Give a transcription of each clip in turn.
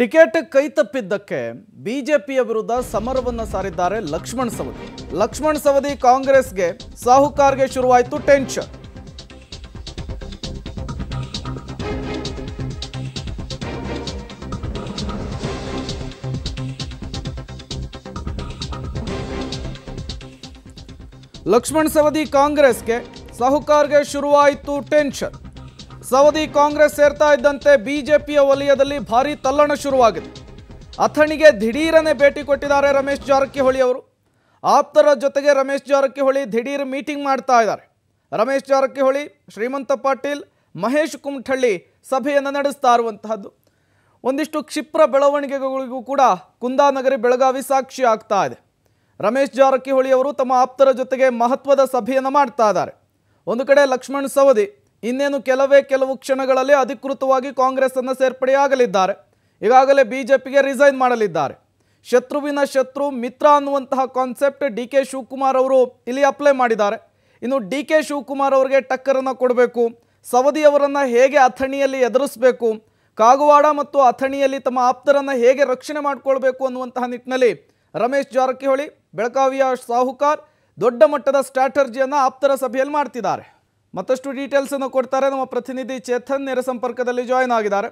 Ticket ಕೈ ತಪ್ಪಿದ್ದಕ್ಕೆ ಬಿಜೆಪಿಯ ವಿರುದ್ಧ ಸಮರವನ್ನು ಸಾರಿದ್ದಾರೆ ಲಕ್ಷ್ಮಣ್ ಸವದಿ. ಲಕ್ಷ್ಮಣ್ ಸವದಿ ಕಾಂಗ್ರೆಸ್ಗೆ ಸಾಹುಕಾರ್ಗೆ ಶುರುವಾಯಿತು ಟೆನ್ಷನ್. ಲಕ್ಷ್ಮಣ್ ಸವದಿ ಕಾಂಗ್ರೆಸ್ಗೆ ಸಾಹುಕಾರ್ಗೆ ಶುರುವಾಯಿತು ಟೆನ್ಷನ್. ಸವದಿ ಕಾಂಗ್ರೆಸ್ ಸೇರ್ತಾ ಇದ್ದಂತೆ ಬಿಜೆಪಿಯ ವಲಯದಲ್ಲಿ ಭಾರಿ ತಲ್ಲಣ ಶುರುವಾಗಿದೆ. ಅಥಣಿಗೆ ದಿಢೀರನೆ ಭೇಟಿ ಕೊಟ್ಟಿದ್ದಾರೆ ರಮೇಶ್ ಜಾರಕಿಹೊಳಿ ಅವರು. ಆಪ್ತರ ಜೊತೆಗೆ ರಮೇಶ್ ಜಾರಕಿಹೊಳಿ ದಿಢೀರ್ ಮೀಟಿಂಗ್ ಮಾಡ್ತಾ ಇದ್ದಾರೆ. ರಮೇಶ್ ಜಾರಕಿಹೊಳಿ, ಶ್ರೀಮಂತ ಪಾಟೀಲ್, ಮಹೇಶ್ ಕುಮಠಳ್ಳಿ ಸಭೆಯನ್ನು ನಡೆಸ್ತಾ ಇರುವಂತಹದ್ದು. ಒಂದಿಷ್ಟು ಕ್ಷಿಪ್ರ ಬೆಳವಣಿಗೆಗಳಿಗೂ ಕೂಡ ಕುಂದಾನಗರಿ ಬೆಳಗಾವಿ ಸಾಕ್ಷಿ ಆಗ್ತಾ ಇದೆ. ರಮೇಶ್ ಜಾರಕಿಹೊಳಿ ಅವರು ತಮ್ಮ ಆಪ್ತರ ಜೊತೆಗೆ ಮಹತ್ವದ ಸಭೆಯನ್ನು ಮಾಡ್ತಾ ಇದ್ದಾರೆ. ಒಂದು ಕಡೆ ಲಕ್ಷ್ಮಣ್ ಸವದಿ ಇನ್ನೇನು ಕೆಲವೇ ಕೆಲವು ಕ್ಷಣಗಳಲ್ಲಿ ಅಧಿಕೃತವಾಗಿ ಕಾಂಗ್ರೆಸ್ಸನ್ನು ಸೇರ್ಪಡೆಯಾಗಲಿದ್ದಾರೆ. ಈಗಾಗಲೇ ಬಿಜೆಪಿಗೆ ರಿಸೈನ್ ಮಾಡಲಿದ್ದಾರೆ. ಶತ್ರುವಿನ ಶತ್ರು ಮಿತ್ರ ಅನ್ನುವಂತಹ ಕಾನ್ಸೆಪ್ಟ್ ಡಿ ಕೆ ಶಿವಕುಮಾರ್ ಅವರು ಇಲ್ಲಿ ಅಪ್ಲೈ ಮಾಡಿದ್ದಾರೆ. ಇನ್ನು ಡಿ ಕೆ ಶಿವಕುಮಾರ್ ಅವರಿಗೆ ಟಕ್ಕರನ್ನು ಕೊಡಬೇಕು ಸವದಿಯವರನ್ನು ಹೇಗೆ ಅಥಣಿಯಲ್ಲಿ ಎದುರಿಸಬೇಕು, ಕಾಗವಾಡ ಮತ್ತು ಅಥಣಿಯಲ್ಲಿ ತಮ್ಮ ಆಪ್ತರನ್ನು ಹೇಗೆ ರಕ್ಷಣೆ ಮಾಡಿಕೊಳ್ಬೇಕು ಅನ್ನುವಂತಹ ನಿಟ್ಟಿನಲ್ಲಿ ರಮೇಶ್ ಜಾರಕಿಹೊಳಿ, ಬೆಳಗಾವಿಯ ಸಾಹುಕಾರ್ ದೊಡ್ಡ ಮಟ್ಟದ ಸ್ಟ್ರಾಟರ್ಜಿಯನ್ನು ಆಪ್ತರ ಸಭೆಯಲ್ಲಿ ಮಾಡ್ತಿದ್ದಾರೆ. ಮತ್ತಷ್ಟು ಡೀಟೇಲ್ಸ್ ಅನ್ನು ಕೊಡ್ತಾರೆ. ನಮ್ಮ ಪ್ರತಿನಿಧಿ ಚೇತನ್ ನೇರ ಸಂಪರ್ಕದಲ್ಲಿ ಜಾಯ್ನ್ ಆಗಿದ್ದಾರೆ.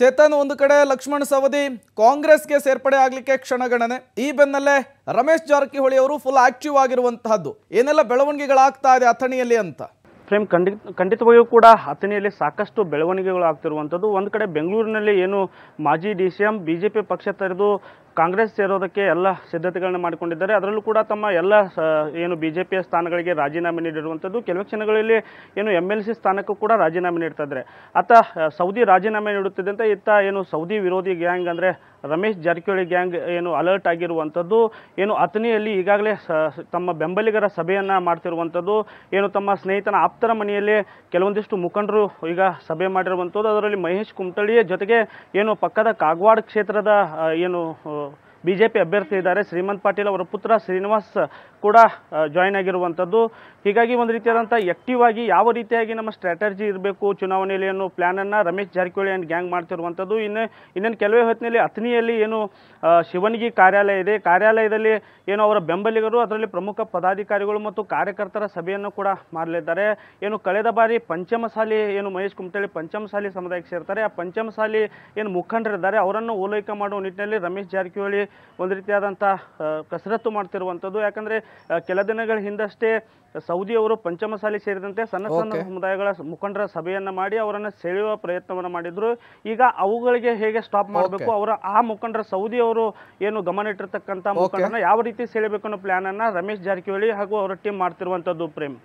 ಚೇತನ್, ಒಂದು ಕಡೆ ಲಕ್ಷ್ಮಣ್ ಸವದಿ ಕಾಂಗ್ರೆಸ್ಗೆ ಸೇರ್ಪಡೆ ಆಗಲಿಕ್ಕೆ ಕ್ಷಣಗಣನೆ ಈ ಬೆನ್ನಲ್ಲೇ ರಮೇಶ್ ಜಾರಕಿಹೊಳಿ ಅವರು ಫುಲ್ ಆಕ್ಟಿವ್ ಆಗಿರುವಂತಹದ್ದು. ಏನೆಲ್ಲ ಬೆಳವಣಿಗೆಗಳಾಗ್ತಾ ಇದೆ ಅಥಣಿಯಲ್ಲಿ ಅಂತ? ಫ್ರೇಮ್ ಖಂಡಿತ, ಖಂಡಿತವಾಗಿಯೂ ಕೂಡ ಅಥಣಿಯಲ್ಲಿ ಸಾಕಷ್ಟು ಬೆಳವಣಿಗೆಗಳು ಆಗ್ತಿರುವಂಥದ್ದು ಒಂದು ಕಡೆ ಬೆಂಗಳೂರಿನಲ್ಲಿ ಏನು ಮಾಜಿ D C M, B J P ಪಕ್ಷ ತೊರೆದು ಕಾಂಗ್ರೆಸ್ ಸೇರೋದಕ್ಕೆ ಎಲ್ಲ ಸಿದ್ಧತೆಗಳನ್ನ ಮಾಡಿಕೊಂಡಿದ್ದಾರೆ. ಅದರಲ್ಲೂ ಕೂಡ ತಮ್ಮ ಎಲ್ಲ ಏನು ಬಿ ಜೆ ಪಿಯ ಸ್ಥಾನಗಳಿಗೆ ರಾಜೀನಾಮೆ ನೀಡಿರುವಂಥದ್ದು. ಕೆಲವು ಕ್ಷಣಗಳಲ್ಲಿ ಏನು ಎಂ ಎಲ್ ಸಿ ಸ್ಥಾನಕ್ಕೂ ಕೂಡ ರಾಜೀನಾಮೆ ನೀಡ್ತಾ ಇದ್ದಾರೆ. ಆತ ಸೌದಿ ರಾಜೀನಾಮೆ ನೀಡುತ್ತಿದ್ದಂತೆ ಇತ್ತ ಏನು ಸೌದಿ ವಿರೋಧಿ ಗ್ಯಾಂಗ್ ಅಂದರೆ ರಮೇಶ್ ಜಾರಕಿಹೊಳಿ ಗ್ಯಾಂಗ್ ಏನು ಅಲರ್ಟ್ ಆಗಿರುವಂಥದ್ದು. ಏನು ಅಥಣಿಯಲ್ಲಿ ಈಗಾಗಲೇ ತಮ್ಮ ಬೆಂಬಲಿಗರ ಸಭೆಯನ್ನು ಮಾಡ್ತಿರುವಂಥದ್ದು. ಏನು ತಮ್ಮ ಸ್ನೇಹಿತನ ಆಪ್ತರ ಮನೆಯಲ್ಲಿ ಕೆಲವೊಂದಿಷ್ಟು ಮುಖಂಡರು ಈಗ ಸಭೆ ಮಾಡಿರುವಂಥದ್ದು. ಅದರಲ್ಲಿ ಮಹೇಶ್ ಕುಮಟಳ್ಳಿಯ ಜೊತೆಗೆ ಏನು ಪಕ್ಕದ ಕಾಗವಾಡ ಕ್ಷೇತ್ರದ ಏನು ಬಿ ಜೆ ಪಿ ಅಭ್ಯರ್ಥಿ ಇದ್ದಾರೆ. ಶ್ರೀಮಂತ್ ಪಾಟೀಲ್ ಅವರ ಪುತ್ರ ಶ್ರೀನಿವಾಸ್ ಕೂಡ ಜಾಯ್ನ್ ಆಗಿರುವಂಥದ್ದು. ಹೀಗಾಗಿ ಒಂದು ರೀತಿಯಾದಂಥ ಆಕ್ಟಿವ್ ಆಗಿ ಯಾವ ರೀತಿಯಾಗಿ ನಮ್ಮ ಸ್ಟ್ರಾಟಜಿ ಇರಬೇಕು, ಚುನಾವಣೆಯಲ್ಲಿ ಅನ್ನೋ ಪ್ಲ್ಯಾನನ್ನು ರಮೇಶ್ ಜಾರಕಿಹೊಳಿ ಆ್ಯಂಡ್ ಗ್ಯಾಂಗ್ ಮಾಡ್ತಿರುವಂಥದ್ದು. ಇನ್ನು, ಇನ್ನೇನು ಕೆಲವೇ ಹೊತ್ತಿನಲ್ಲಿ ಅಥಣಿಯಲ್ಲಿ ಏನು ಶಿವನಿಗೆ ಕಾರ್ಯಾಲಯ ಇದೆ. ಕಾರ್ಯಾಲಯದಲ್ಲಿ ಏನು ಅವರ ಬೆಂಬಲಿಗರು, ಅದರಲ್ಲಿ ಪ್ರಮುಖ ಪದಾಧಿಕಾರಿಗಳು ಮತ್ತು ಕಾರ್ಯಕರ್ತರ ಸಭೆಯನ್ನು ಕೂಡ ಮಾಡಲಿದ್ದಾರೆ. ಏನು ಕಳೆದ ಬಾರಿ ಪಂಚಮಸಾಲಿ ಏನು ಮಹೇಶ್ ಕುಮಟಳ್ಳಿ ಪಂಚಮಸಾಲಿ ಸಮುದಾಯಕ್ಕೆ ಸೇರ್ತಾರೆ. ಆ ಪಂಚಮಸಾಲಿ ಏನು ಮುಖಂಡರಿದ್ದಾರೆ, ಅವರನ್ನು ಓಲೈಕೆ ಮಾಡುವ ನಿಟ್ಟಿನಲ್ಲಿ ರಮೇಶ್ ಜಾರಕಿಹೊಳಿ ಒಂದು ರೀತಿಯಾದಂಥ ಕಸರತ್ತು ಮಾಡ್ತಿರುವಂಥದ್ದು. ಯಾಕಂದರೆ ಕೆಲ ದಿನಗಳ ಹಿಂದಷ್ಟೇ ಸೌದಿ ಅವರು ಪಂಚಮಸಾಲಿ ಸೇರಿದಂತೆ ಸಣ್ಣ ಸಣ್ಣ. ಸಮುದಾಯಗಳ ಮುಖಂಡರ ಸಭೆಯನ್ನು ಮಾಡಿ ಅವರನ್ನು ಸೆಳೆಯುವ ಪ್ರಯತ್ನವನ್ನು ಮಾಡಿದ್ರು. ಈಗ ಅವುಗಳಿಗೆ ಹೇಗೆ ಸ್ಟಾಪ್ ಮಾಡಬೇಕು? ಅವರ ಆ ಮುಖಂಡರ ಸೌದಿ ಅವರು ಏನು ಗಮನ ಇಟ್ಟಿರ್ತಕ್ಕಂಥ ಮುಖಂಡರನ್ನ ಯಾವ ರೀತಿ ಸೆಳೆಯಬೇಕು ಅನ್ನೋ ಪ್ಲಾನ್ ಅನ್ನ ರಮೇಶ್ ಜಾರಕಿಹೊಳಿ ಹಾಗೂ ಅವರ ಟೀಮ್ ಮಾಡ್ತಿರುವಂತದ್ದು ಪ್ರೇಮ್.